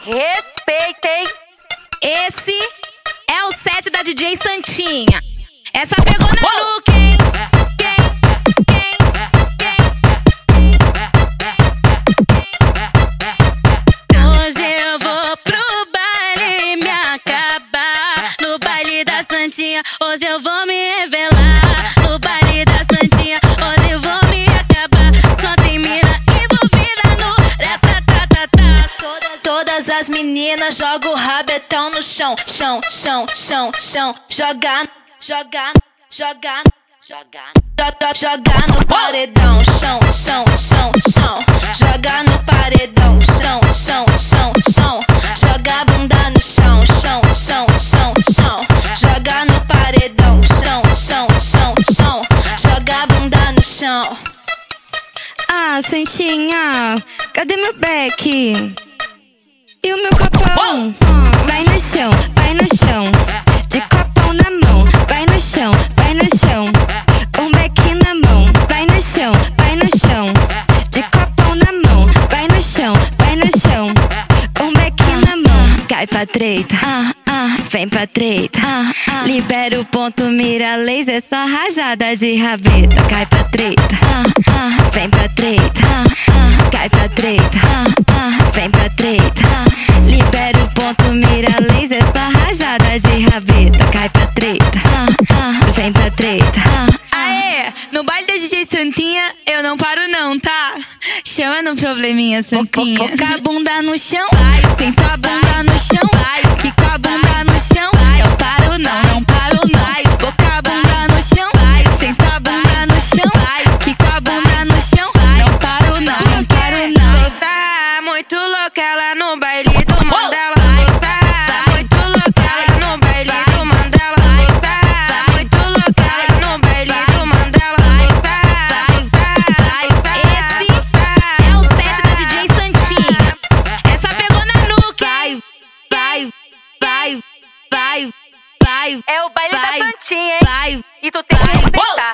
Respeitem. Esse é o set da DJ Santinha. Essa pegou na Lu, quem? Quem? Quem? Quem? Hoje eu vou pro baile me acabar. No baile da Santinha, hoje eu vou me revelar. Todas as meninas jogam o rabetão no chão, chão, chão, chão, chão. Joga, joga, joga, joga, joga, joga no paredão, chão, chão, chão, chão. Joga no paredão, chão, chão, chão, chão. Joga a bunda no chão, chão, chão, chão, chão. Joga no paredão, chão, chão, chão, chão. Joga a bunda no chão. Ah, Santinha, cadê meu beck? E o meu copão? Vai no chão, vai no chão. De copão na mão, vai no chão, vai no chão. Um beck na mão, vai no chão, vai no chão. De copão na mão, vai no chão, vai no chão. Um beck na mão. Cai pra treta, ah, ah, vem pra treta. Ah, ah. Libera o ponto, mira laser, só rajada de rabeta. Cai pra treta, Cai pra treta, vem pra treta. Aê, no baile da DJ Santinha, eu não paro não, tá? Chama no probleminha, Santinha. Foca a bunda no chão, senta a bunda no chão, quica a bunda no chão. Não paro não, não paro não. Foca a bunda no chão, senta a bunda no chão, quica a bunda no chão. Não paro não, não paro não. Vou sarrar muito louca ela no baile do Mandela. Vai, vai, É o baile Vai. da Santinha, hein? vai, E tu tem que respeitar.